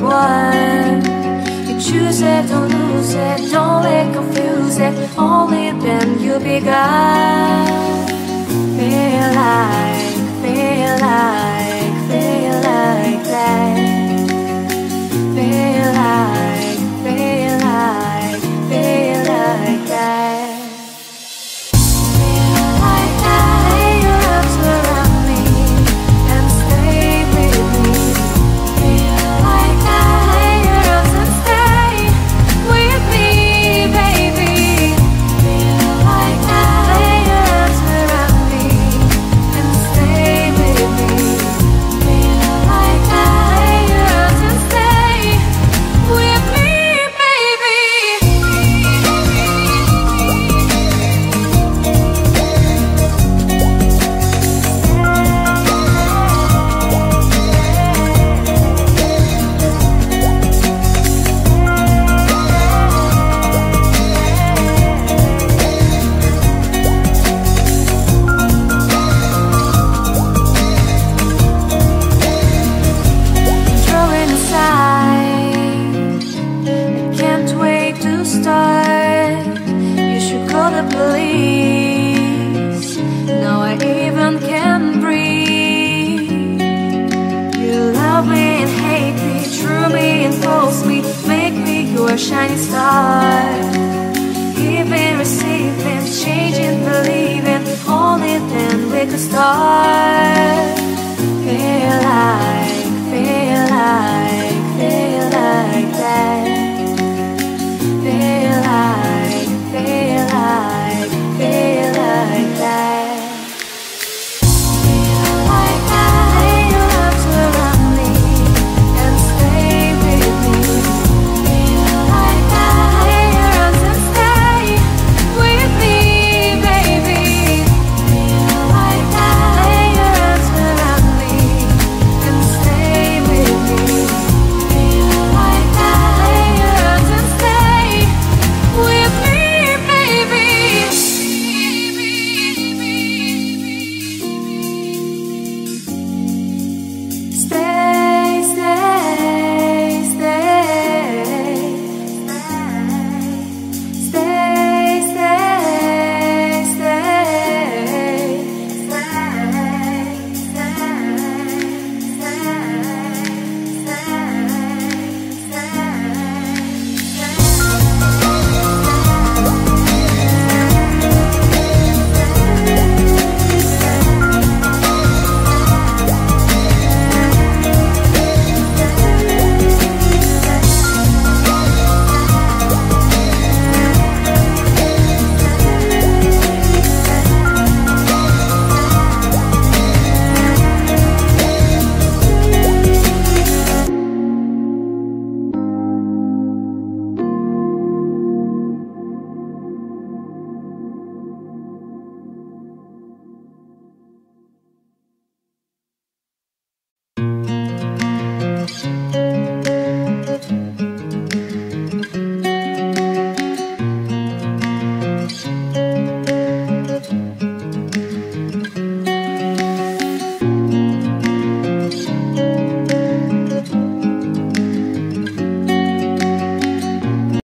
one. You choose it, don't lose it, don't let confuse it. Only then you'll be God. shining star. Giving, receiving, changing, believing, holding, and with the star